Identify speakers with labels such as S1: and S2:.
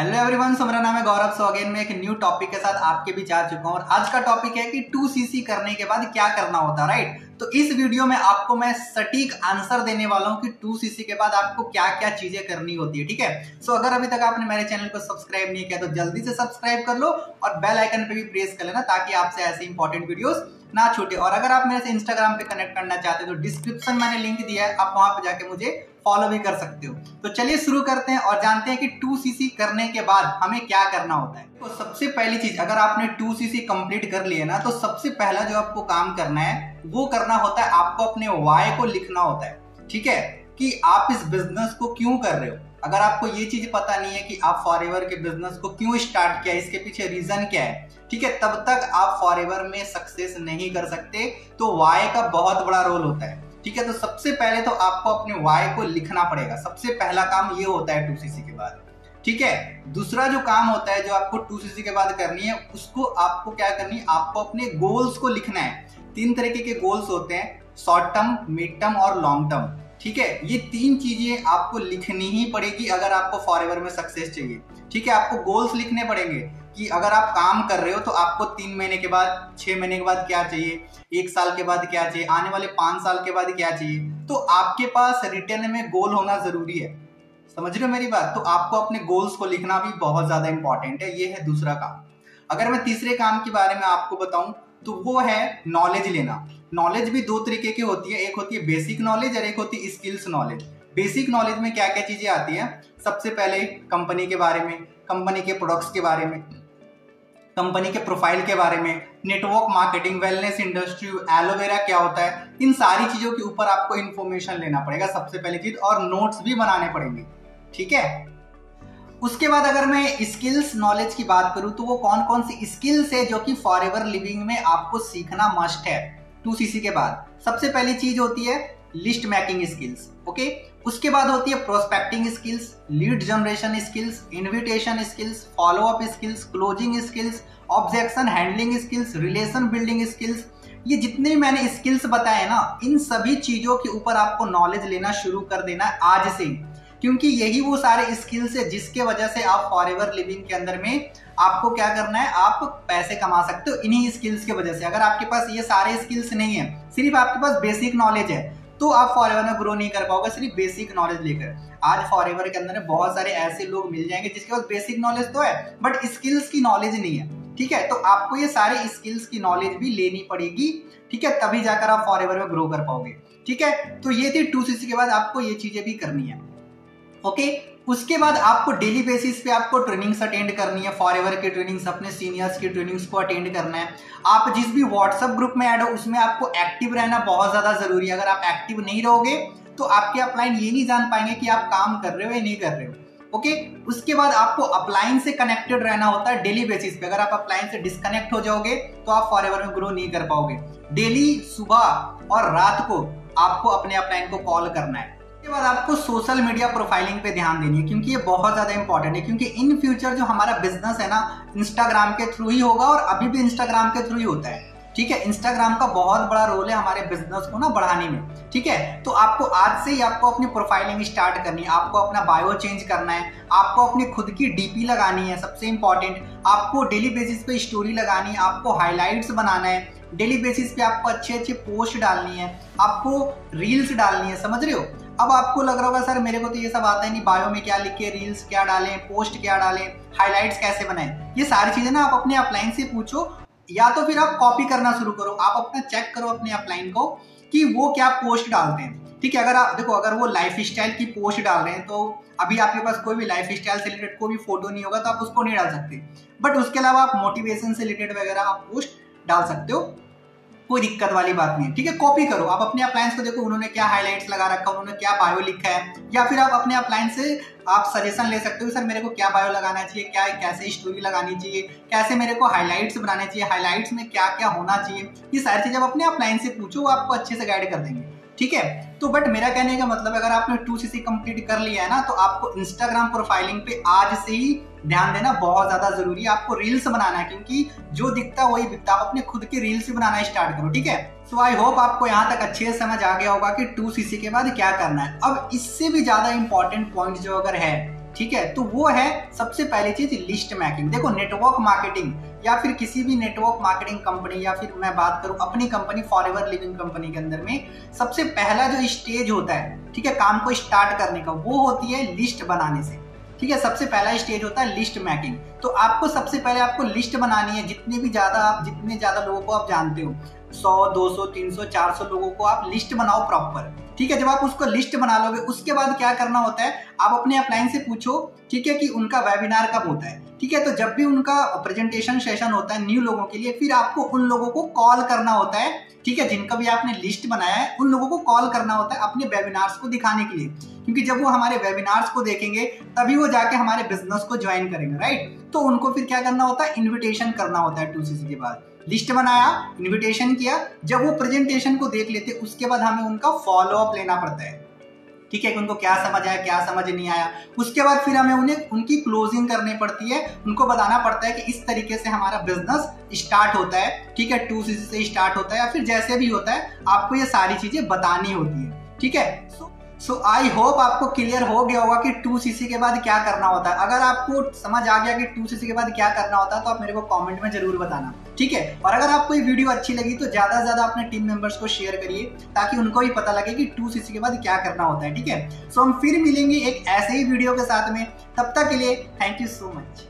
S1: Hello everyone so मेरा नाम है गौरव। सो अगेन मैं एक न्यू टॉपिक के साथ आपके बीच आ चुका हूँ और आज का टॉपिक है कि 2cc करने के बाद क्या करना होता है राइट तो इस वीडियो में आपको मैं सटीक आंसर देने वाला हूँ कि 2cc के बाद आपको क्या क्या चीज़ें करनी होती है, ठीक है? सो अगर अभी तक आपने मेरे चैनल को सब्सक्राइब नहीं किया तो जल्दी से सब्सक्राइब कर लो और बेल आइकन पे भी प्रेस कर लेना ताकि आपसे ऐसे इंपॉर्टेंट वीडियोस ना छूटे। और अगर आप मेरे से इंस्टाग्राम पे कनेक्ट करना चाहते हो तो डिस्क्रिप्शन मैंने लिंक दिया है, आप वहाँ पे जाके मुझे फॉलो भी कर सकते हो। तो चलिए शुरू करते हैं और जानते हैं कि टू सी करने के बाद हमें क्या करना होता है। तो सबसे पहली चीज़, अगर आपने टू सी कंप्लीट कर लिया ना तो सबसे पहला जो आपको काम करना है, वो करना होता है आपको अपने वाय को लिखना होता है। ठीक है? कि आप इस बिज़नेस को क्यों कर रहे हो? अगर आपको ये चीज़ पता नहीं है कि आप फॉर के बिज़नेस को क्यों स्टार्ट किया, इसके पीछे रीजन क्या है? ठीक है? तब तक आप फॉर में सक्सेस नहीं कर सकते तो वाई का बहुत बड़ा रोल होता है। ठीक है तो सबसे पहले तो आपको अपने वाई को लिखना पड़ेगा। सबसे पहला काम ये होता है टू सी के बाद। ठीक है? दूसरा जो काम होता है, जो आपको टू सी के बाद करनी है, उसको आपको क्या करनी है? आपको अपने गोल्स को लिखना है। तीन तरीके के गोल्स होते हैं शॉर्ट टर्म मिड टर्म और लॉन्ग टर्म ठीक है? ये तीन चीज़ें आपको लिखनी ही पड़ेगी अगर आपको फॉर में सक्सेस चाहिए। ठीक है? आपको गोल्स लिखने पड़ेंगे। कि अगर आप काम कर रहे हो तो आपको तीन महीने के बाद, छह महीने के बाद क्या चाहिए? एक साल के बाद क्या चाहिए? आने वाले पाँच साल के बाद क्या चाहिए? तो आपके पास रिटर्न में गोल होना ज़रूरी है। समझ रहे हो मेरी बात? तो आपको अपने गोल्स को लिखना भी बहुत ज़्यादा इंपॉर्टेंट है। ये है दूसरा काम। अगर मैं तीसरे काम के बारे में आपको बताऊँ तो वो है नॉलेज लेना। नॉलेज भी दो तरीके की होती है। एक होती है बेसिक नॉलेज और एक होती है स्किल्स नॉलेज बेसिक नॉलेज में क्या क्या चीज़ें आती है? सबसे पहले कंपनी के बारे में कंपनी के प्रोडक्ट्स के बारे में। कंपनी के प्रोफ़ाइल के बारे में, network marketing wellness industry aloe vera क्या होता है, इन सारी चीज़ों के ऊपर आपको इन्फॉर्मेशन लेना पड़ेगा सबसे पहली चीज़ और नोट्स भी बनाने पड़ेंगे, ठीक है? उसके बाद अगर मैं स्किल्स नॉलेज की बात करूँ तो वो कौन कौन सी स्किल्स है जो कि फॉर एवर लिविंग में आपको सीखना मस्ट है? टू सी के बाद। सबसे पहली चीज़ होती है लिस्ट मैकिंग स्किल्स ओके उसके बाद होती है prospecting skills lead generation skills invitation skills follow up skills closing skills objection handling skills relation building skills ये जितने मैंने स्किल्स बताए ना, इन सभी चीज़ों के ऊपर आपको नॉलेज लेना शुरू कर देना है आज से क्योंकि यही वो सारे स्किल्स है जिसके वजह से आप फॉर एवर लिविंग के अंदर में आपको क्या करना है, आप पैसे कमा सकते हो इन्हीं स्किल्स की वजह से। अगर आपके पास ये सारे स्किल्स नहीं है, सिर्फ़ आपके पास बेसिक नॉलेज है तो आप फॉर में ग्रो नहीं कर पाओगे, सिर्फ़ बेसिक नॉलेज लेकर। आज फॉर के अंदर बहुत सारे ऐसे लोग मिल जाएँगे जिसके पास बेसिक नॉलेज तो है बट स्किल्स की नॉलेज नहीं है, ठीक है? तो आपको ये सारे स्किल्स की नॉलेज भी लेनी पड़ेगी, ठीक है? तभी जाकर आप फॉर में ग्रो कर पाओगे, ठीक है? तो ये थी टू के बाद आपको ये चीज़ें भी करनी है ओके उसके बाद आपको डेली बेसिस पे आपको ट्रेनिंग्स अटेंड करनी है फॉर एवर की ट्रेनिंग्स अपने सीनियर्स की ट्रेनिंग्स को अटेंड करना है। आप जिस भी व्हाट्सअप ग्रुप में ऐड हो, उसमें आपको एक्टिव रहना बहुत ज़्यादा ज़रूरी है। अगर आप एक्टिव नहीं रहोगे तो आपके अपलाइन ये नहीं जान पाएँगे कि आप काम कर रहे हो या नहीं कर रहे हो। Okay okay? उसके बाद आपको अपलाइन से कनेक्टेड रहना होता है डेली बेसिस पे। अगर आप अपलाइन से डिस्कनेक्ट हो जाओगे तो आप फॉर एवर में ग्रो नहीं कर पाओगे। डेली सुबह और रात को आपको अपने अपलाइन को कॉल करना है। उसके बाद आपको सोशल मीडिया प्रोफाइलिंग पे ध्यान देनी है, क्योंकि ये बहुत ज़्यादा इंपॉर्टेंट है, क्योंकि इन फ्यूचर जो हमारा बिज़नेस है ना इंस्टाग्राम के थ्रू ही होगा और अभी भी इंस्टाग्राम के थ्रू ही होता है। ठीक है? इंस्टाग्राम का बहुत बड़ा रोल है हमारे बिज़नेस को ना बढ़ाने में। ठीक है? तो आपको आज से ही आपको अपनी प्रोफाइलिंग स्टार्ट करनी है, आपको अपना बायो चेंज करना है, आपको अपनी खुद की डीपी लगानी है, सबसे इंपॉर्टेंट आपको डेली बेसिस पे स्टोरी लगानी है, आपको हाईलाइट्स बनाना है डेली बेसिस पे आपको अच्छे अच्छे पोस्ट डालनी है, आपको रील्स डालनी है, समझ रहे हो? अब आपको लग रहा होगा, सर, मेरे को तो ये सब आता है नहीं। बायो में क्या लिखे रील्स क्या डालें पोस्ट क्या डालें हाईलाइट्स कैसे बनाएँ? ये सारी चीज़ें ना आप अपने अपलाइन से पूछो, या तो फिर आप कॉपी करना शुरू करो। आप अपना चेक करो अपने अपलाइन को कि वो क्या पोस्ट डालते हैं। ठीक है, अगर आप, देखो, अगर वो लाइफ स्टाइल की पोस्ट डाल रहे हैं तो अभी आपके पास कोई भी लाइफ स्टाइल से रिलेटेड कोई भी फ़ोटो नहीं होगा तो आप उसको नहीं डाल सकते। बट उसके अलावा आप मोटिवेशन से रिलेटेड वगैरह आप पोस्ट डाल सकते हो। कोई दिक्कत वाली बात नहीं है, ठीक है? कॉपी करो। आप अपने अप्लायंस को देखो, उन्होंने क्या हाईलाइट्स लगा रखा, उन्होंने क्या बायो लिखा है, या फिर आप अपने अप्लायंस से आप सजेशन ले सकते हो सर, मेरे को क्या बायो लगाना चाहिए, क्या, कैसे स्टोरी लगानी चाहिए, कैसे मेरे को हाईलाइट्स बनाने चाहिए हाईलाइट्स में क्या क्या होना चाहिए? ये सारी चीज़ आप अपने अप्लायंस से पूछो, वो आपको अच्छे से गाइड कर देंगे। ठीक है? तो बट मेरा कहने का मतलब अगर आपने टू सी कंप्लीट कर लिया है ना तो आपको इंस्टाग्राम प्रोफाइलिंग पे आज से ही ध्यान देना बहुत ज़्यादा ज़रूरी है। आपको रील्स बनाना है, क्योंकि जो दिखता वही दिखता आप अपने खुद की रील्स बनाना स्टार्ट करो, ठीक है? सो आई होप आपको यहाँ तक अच्छे से समझ आ गया होगा कि टू सी के बाद क्या करना है। अब इससे भी ज़्यादा इंपॉर्टेंट पॉइंट जो अगर है, ठीक है तो वो है सबसे पहली चीज़ लिस्ट मैकिंग देखो नेटवर्क मार्केटिंग या फिर किसी भी नेटवर्क मार्केटिंग कंपनी या फिर मैं बात करूँ अपनी company Forever living company के अंदर में, सबसे पहला जो स्टेज होता है, ठीक है, काम को स्टार्ट करने का, वो होती है लिस्ट बनाने से। ठीक है, सबसे पहला स्टेज होता है लिस्ट मैकिंग तो आपको सबसे पहले आपको लिस्ट बनानी है, जितने भी ज़्यादा आप, जितने ज़्यादा लोगों को आप जानते हो, सौ, दो सौ, तीन सौ, चार सौ लोगों को आप लिस्ट बनाओ प्रॉपर ठीक है, जब आप उसको लिस्ट बना लोगे, उसके बाद क्या करना होता है, आप अपने अपलाइन से पूछो, ठीक है, कि उनका वेबिनार कब होता है. ठीक है तो जब भी उनका प्रेजेंटेशन सेशन होता है न्यू लोगों के लिए, फिर आपको उन लोगों को कॉल करना होता है, ठीक है, जिनका भी आपने लिस्ट बनाया है, उन लोगों को कॉल करना होता है अपने वेबिनार्स को दिखाने के लिए. क्योंकि जब वो हमारे वेबिनार्स को देखेंगे, तभी वो जाके हमारे बिज़नेस को ज्वाइन करेंगे राइट तो उनको फिर क्या करना होता है? इन्विटेशन करना होता है टू के बाद। लिस्ट बनाया इनविटेशन किया। जब वो प्रेजेंटेशन को देख लेते, उसके बाद हमें उनका फॉलो अप लेना पड़ता है। ठीक है कि उनको क्या समझ आया, क्या समझ नहीं आया? उसके बाद फिर हमें उन्हें, उनकी क्लोजिंग करनी पड़ती है। उनको बताना पड़ता है कि इस तरीके से हमारा बिज़नेस स्टार्ट होता है। ठीक है टू सी से स्टार्ट होता है या फिर जैसे भी होता है, आपको ये सारी चीज़ें बतानी होती है। ठीक है? सो सो आई होप आपको क्लियर हो गया होगा कि टू सी के बाद क्या करना होता है। अगर आपको समझ आ गया कि टू सी के बाद क्या करना होता है तो आप मेरे को कमेंट में ज़रूर बताना। ठीक है? और अगर आपको ये वीडियो अच्छी लगी तो ज़्यादा से ज़्यादा अपने टीम मेंबर्स को शेयर करिए, ताकि उनको भी पता लगे कि टू सी के बाद क्या करना होता है। ठीक है? सो हम फिर मिलेंगे एक ऐसे ही वीडियो के साथ में। तब तक के लिए थैंक यू सो मच